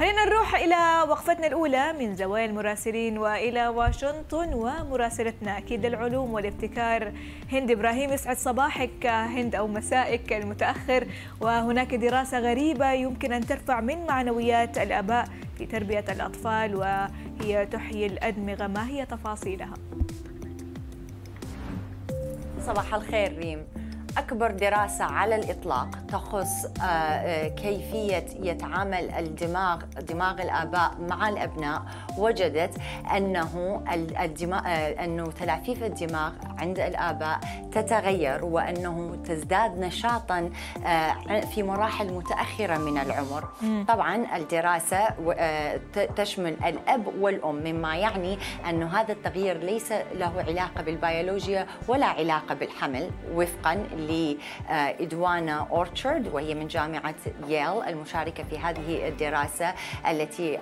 خلينا نروح إلى وقفتنا الأولى من زوايا المراسلين وإلى واشنطن ومراسلتنا أكيد العلوم والابتكار. هند إبراهيم يسعد صباحك. هند أو مسائك المتأخر. وهناك دراسة غريبة يمكن أن ترفع من معنويات الآباء في تربية الأطفال وهي تحيي الأدمغة. ما هي تفاصيلها؟ صباح الخير ريم. أكبر دراسة على الإطلاق تخص كيفية يتعامل الدماغ دماغ الآباء مع الأبناء. وجدت أنه الدماغ أنه تلافيف الدماغ عند الآباء تتغير وأنه تزداد نشاطا في مراحل متأخرة من العمر. طبعا الدراسة تشمل الأب والأم مما يعني أن هذا التغيير ليس له علاقة بالبيولوجيا ولا علاقة بالحمل. وفقا لإدوانا أورتشارد وهي من جامعة ييل المشاركة في هذه الدراسة التي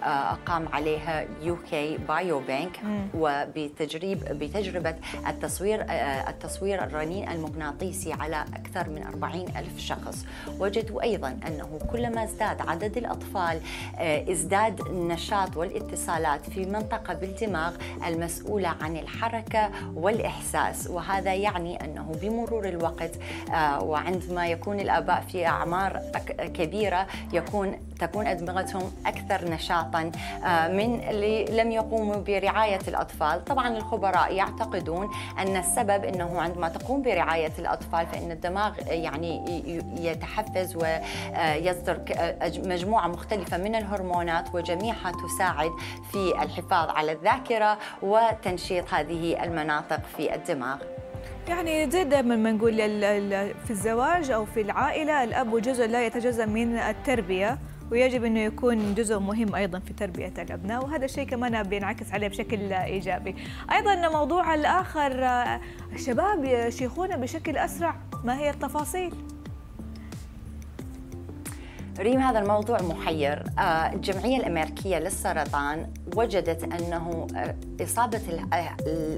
قام عليها UK Biobank وبتجريب بتجربة التصوير التصوير الرنين المغناطيسي على أكثر من 40 ألف شخص. وجدوا أيضا أنه كلما ازداد عدد الأطفال ازداد النشاط والاتصالات في منطقة بالدماغ المسؤولة عن الحركة والإحساس. وهذا يعني أنه بمرور الوقت وعندما يكون الآباء في أعمار كبيرة يكون تكون أدمغتهم أكثر نشاطا من اللي لم يقوموا برعاية الأطفال. طبعا الخبراء يعتقدون أن السبب أنه عندما تقوم برعاية الأطفال فإن الدماغ يعني يتحفز ويصدر مجموعة مختلفة من الهرمونات وجميعها تساعد في الحفاظ على الذاكرة وتنشيط هذه المناطق في الدماغ. يعني زي دائما ما نقول في الزواج أو في العائلة الأب جزء لا يتجزأ من التربية ويجب إنه يكون جزء مهم أيضا في تربية الابناء وهذا الشيء كمان بينعكس عليه بشكل إيجابي. أيضا الموضوع الآخر الشباب يشيخون بشكل أسرع، ما هي التفاصيل؟ ريم هذا الموضوع محير. الجمعية الأمريكية للسرطان وجدت أنه إصابة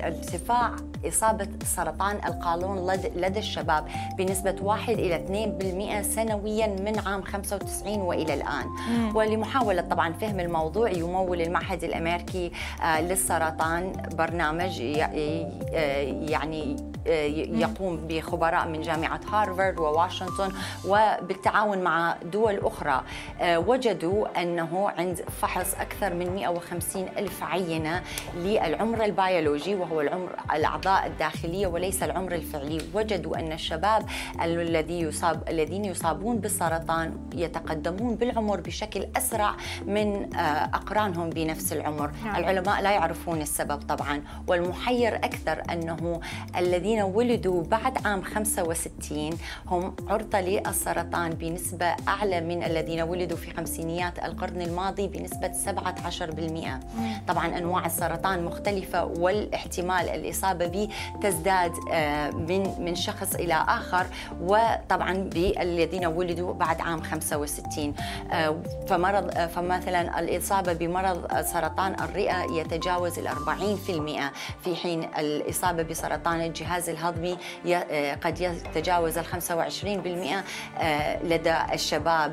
ارتفاع إصابة سرطان القولون لدى الشباب بنسبة 1 إلى 2% سنويا من عام 95 وإلى الآن. مم. ولمحاولة طبعا فهم الموضوع يمول المعهد الأمريكي للسرطان برنامج يعني يقوم بخبراء من جامعة هارفارد وواشنطن وبالتعاون مع دول أخرى وجدوا أنه عند فحص أكثر من 150 ألف عينة للعمر البيولوجي وهو العمر الأعضاء الداخلية وليس العمر الفعلي وجدوا أن الشباب الذي يصاب الذين يصابون بالسرطان يتقدمون بالعمر بشكل أسرع من أقرانهم بنفس العمر نعم. العلماء لا يعرفون السبب طبعا والمحير أكثر أنه الذين ولدوا بعد عام 65 هم عرضة للسرطان بنسبة أعلى من الذين ولدوا في خمسينيات القرن الماضي بنسبة 17% طبعا أنواع السرطان مختلفة والاحتمال الإصابة به تزداد من من شخص إلى آخر وطبعا بالذين ولدوا بعد عام 65 فمرض فمثلا الإصابة بمرض سرطان الرئة يتجاوز ال 40% في حين الإصابة بسرطان الجهاز الهضمي قد يتجاوز ال 25% لدى الشباب.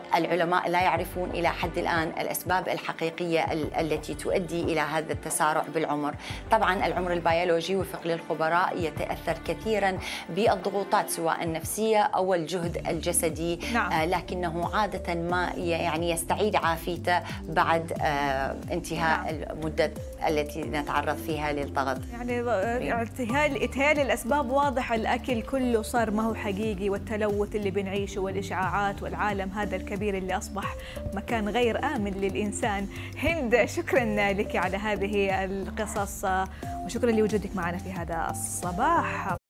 العلماء لا يعرفون إلى حد الآن الأسباب الحقيقية التي تؤدي إلى هذا التسارع بالعمر، طبعا العمر البيولوجي وفق للخبراء يتأثر كثيرا بالضغوطات سواء النفسية أو الجهد الجسدي نعم. آه لكنه عادة ما يعني يستعيد عافيته بعد آه انتهاء نعم. المدة التي نتعرض فيها للضغط. يعني اتهال الأسباب واضح الأكل كله صار ما هو حقيقي والتلوث اللي بنعيشه والإشعاعات والعالم هذا الكبير الكبير اللي أصبح مكان غير آمن للإنسان. هند شكرا لك على هذه القصص وشكرا لوجودك معنا في هذا الصباح.